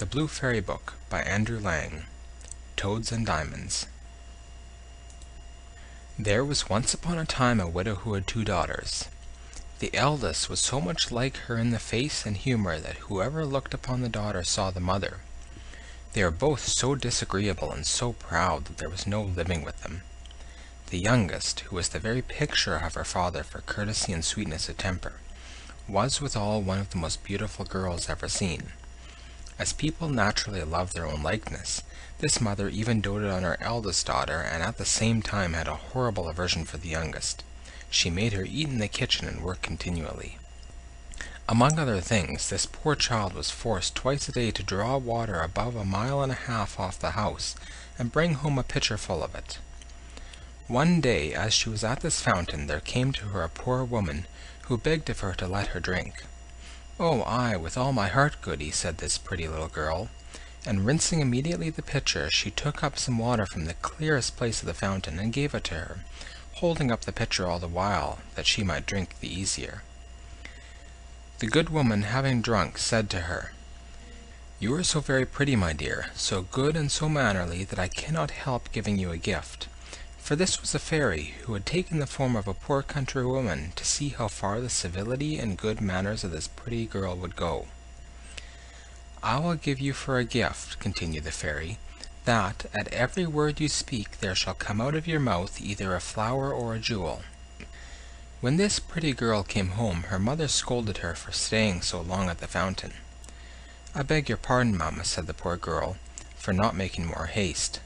The Blue Fairy Book by Andrew Lang Toads and Diamonds There was once upon a time a widow who had two daughters. The eldest was so much like her in the face and humor that whoever looked upon the daughter saw the mother. They were both so disagreeable and so proud that there was no living with them. The youngest, who was the very picture of her father for courtesy and sweetness of temper, was withal one of the most beautiful girls ever seen. As people naturally love their own likeness, this mother even doted on her eldest daughter and at the same time had a horrible aversion for the youngest. She made her eat in the kitchen and work continually. Among other things, this poor child was forced twice a day to draw water above a mile and a half off the house and bring home a pitcher full of it. One day, as she was at this fountain, there came to her a poor woman, who begged of her to let her drink. "Oh, I, with all my heart, Goody," said this pretty little girl, and rinsing immediately the pitcher, she took up some water from the clearest place of the fountain and gave it to her, holding up the pitcher all the while, that she might drink the easier. The good woman, having drunk, said to her, "You are so very pretty, my dear, so good and so mannerly, that I cannot help giving you a gift for this was a fairy, who had taken the form of a poor country woman to see how far the civility and good manners of this pretty girl would go. I will give you for a gift, continued the fairy, that at every word you speak there shall come out of your mouth either a flower or a jewel. When this pretty girl came home, her mother scolded her for staying so long at the fountain. I beg your pardon, mamma, said the poor girl, for not making more haste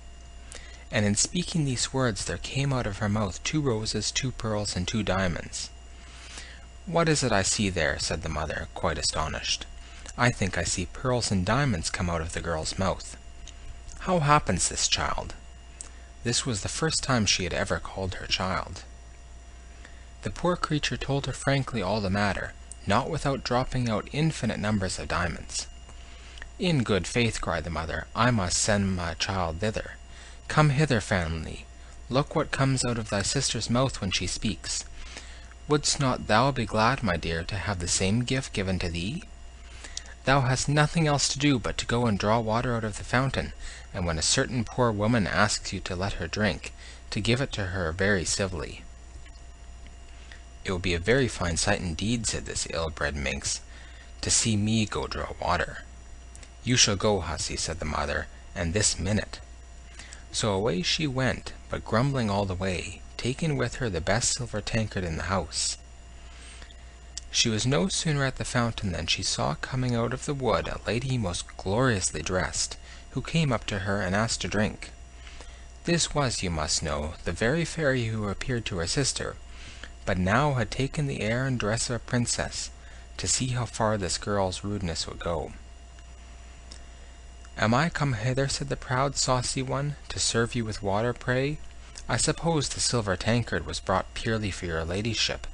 and in speaking these words there came out of her mouth two roses, two pearls, and two diamonds. What is it I see there? said the mother, quite astonished. I think I see pearls and diamonds come out of the girl's mouth. How happens this, child? This was the first time she had ever called her child. The poor creature told her frankly all the matter, not without dropping out infinite numbers of diamonds. In good faith, cried the mother, I must send my child thither. Come hither, Fanny. Look what comes out of thy sister's mouth when she speaks. Wouldst not thou be glad, my dear, to have the same gift given to thee? Thou hast nothing else to do but to go and draw water out of the fountain, and when a certain poor woman asks you to let her drink, to give it to her very civilly. It will be a very fine sight indeed, said this ill-bred minx, to see me go draw water. You shall go, hussy, said the mother, and this minute. So away she went, but grumbling all the way, taking with her the best silver tankard in the house. She was no sooner at the fountain than she saw coming out of the wood a lady most gloriously dressed, who came up to her and asked to drink. This was, you must know, the very fairy who appeared to her sister, but now had taken the air and dress of a princess, to see how far this girl's rudeness would go. Am I come hither, said the proud saucy one, to serve you with water, pray? I suppose the silver tankard was brought purely for your ladyship.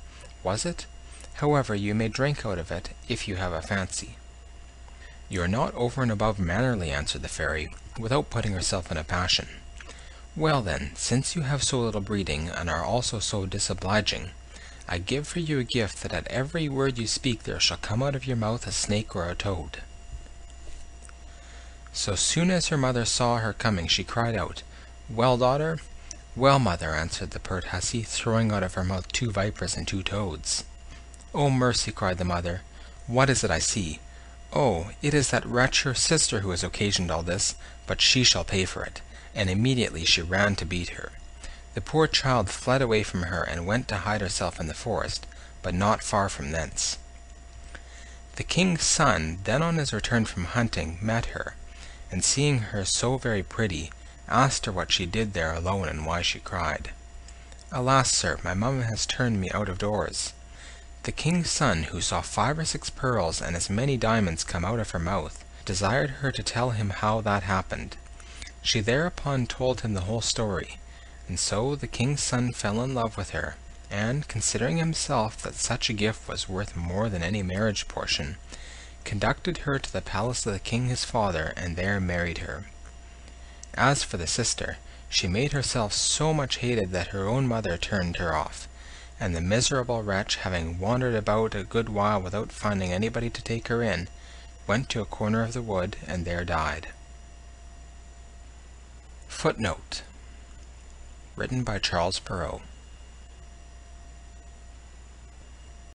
Was it? However, you may drink out of it, if you have a fancy. You are not over and above mannerly, answered the fairy, without putting herself in a passion. Well then, since you have so little breeding, and are also so disobliging, I give for you a gift that at every word you speak there shall come out of your mouth a snake or a toad. So soon as her mother saw her coming, she cried out, Well, daughter? Well, mother, answered the pert hussy, throwing out of her mouth two vipers and two toads. Oh, mercy, cried the mother, what is it I see? Oh, it is that wretch her sister who has occasioned all this, but she shall pay for it. And immediately she ran to beat her. The poor child fled away from her and went to hide herself in the forest, but not far from thence. The king's son, then on his return from hunting, met her, and seeing her so very pretty, asked her what she did there alone and why she cried. Alas, sir, my mamma has turned me out of doors. The king's son, who saw five or six pearls and as many diamonds come out of her mouth, desired her to tell him how that happened. She thereupon told him the whole story, and so the king's son fell in love with her, and, considering himself that such a gift was worth more than any marriage portion, conducted her to the palace of the king his father, and there married her. As for the sister, she made herself so much hated that her own mother turned her off, and the miserable wretch, having wandered about a good while without finding anybody to take her in, went to a corner of the wood, and there died. Footnote Written by Charles Perrault